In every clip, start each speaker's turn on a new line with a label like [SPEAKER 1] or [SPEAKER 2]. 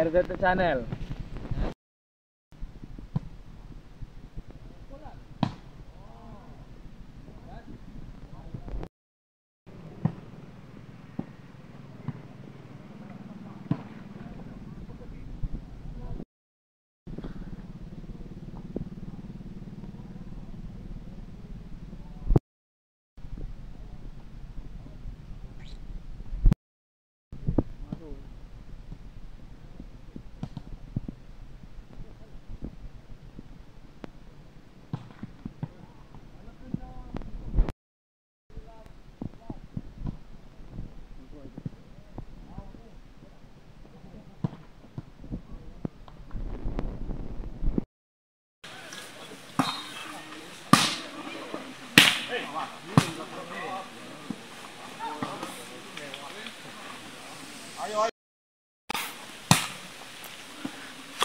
[SPEAKER 1] Erdogan channel.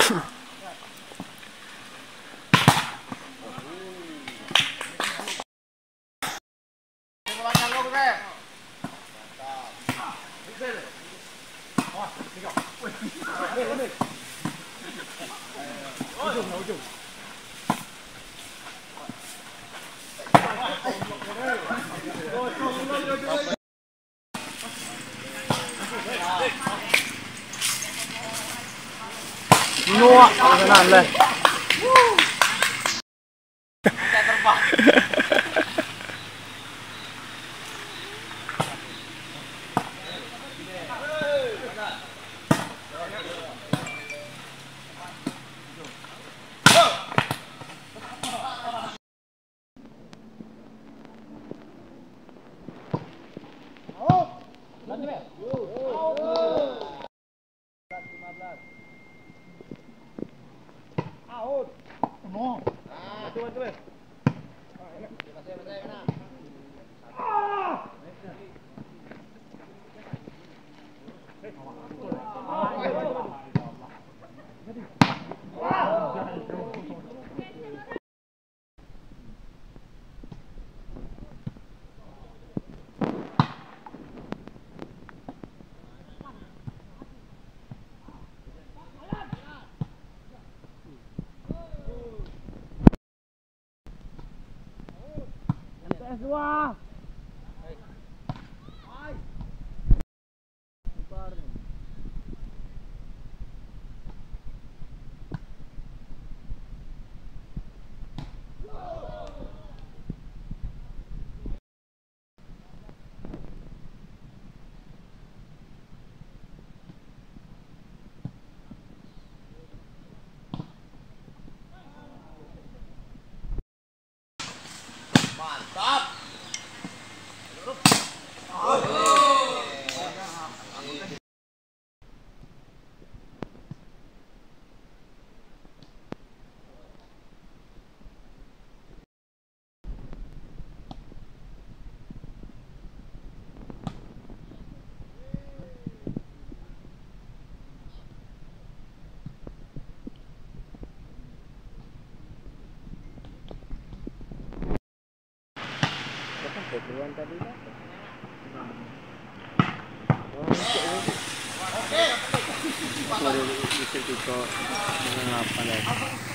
[SPEAKER 1] Huh. Nua, ang ganan le. ketuan tadi kan? Oke. Baru bisa juga mengapa lagi?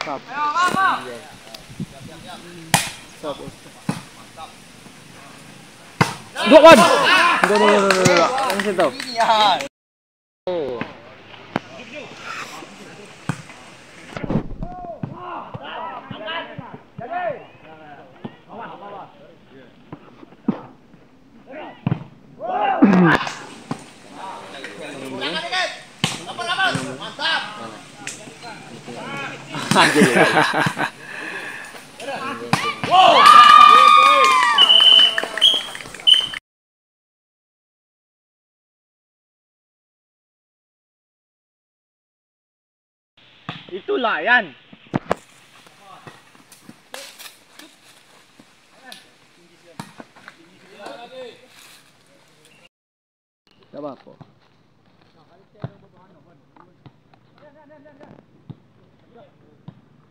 [SPEAKER 1] Mantap. Ayo, Mama. Iya. Stop. Dua kan? Dua, dua, dua, dua, dua. Yang situ. Oh. Wow. tahu. Oh. Itulah Yan. Tak apa-apa.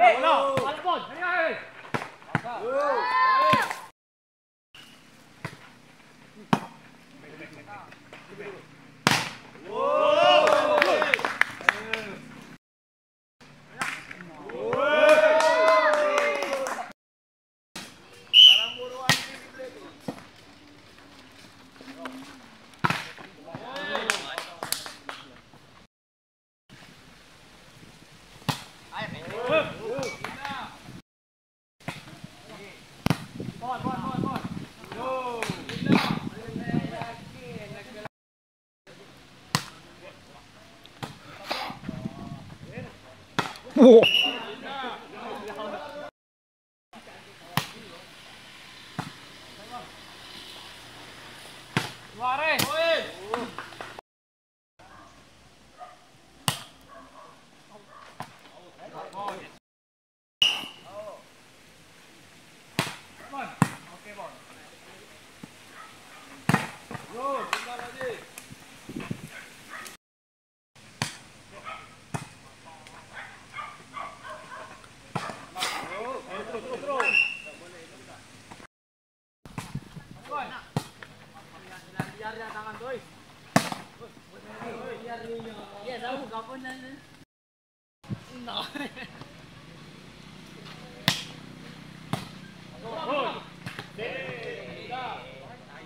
[SPEAKER 1] 好了，好的，来。Claro,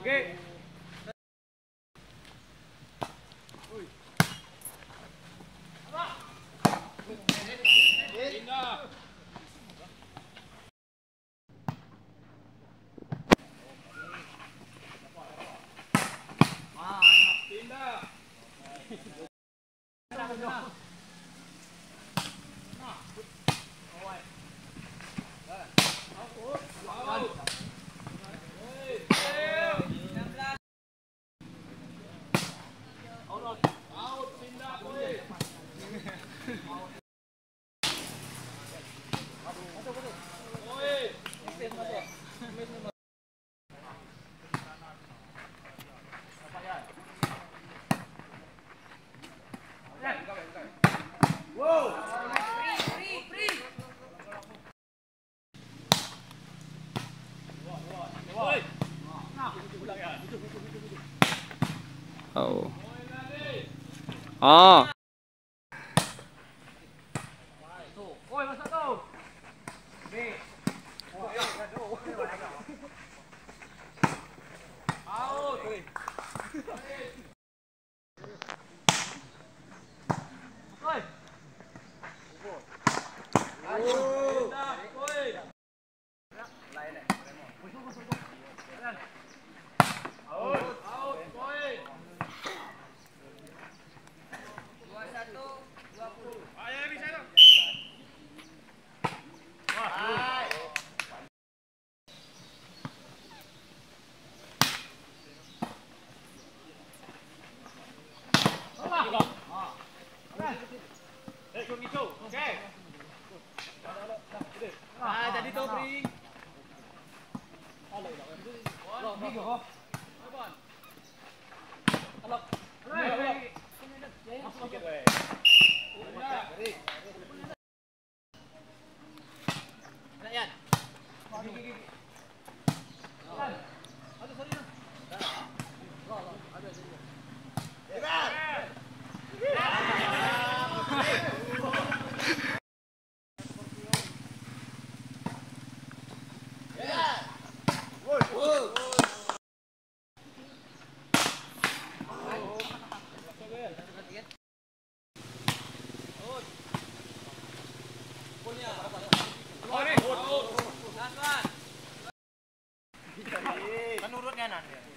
[SPEAKER 1] Okay. Oh.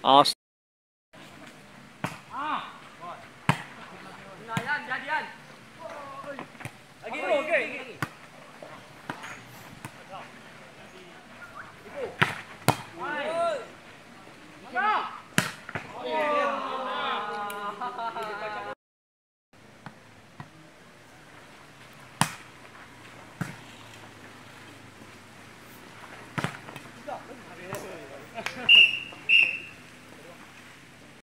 [SPEAKER 1] asked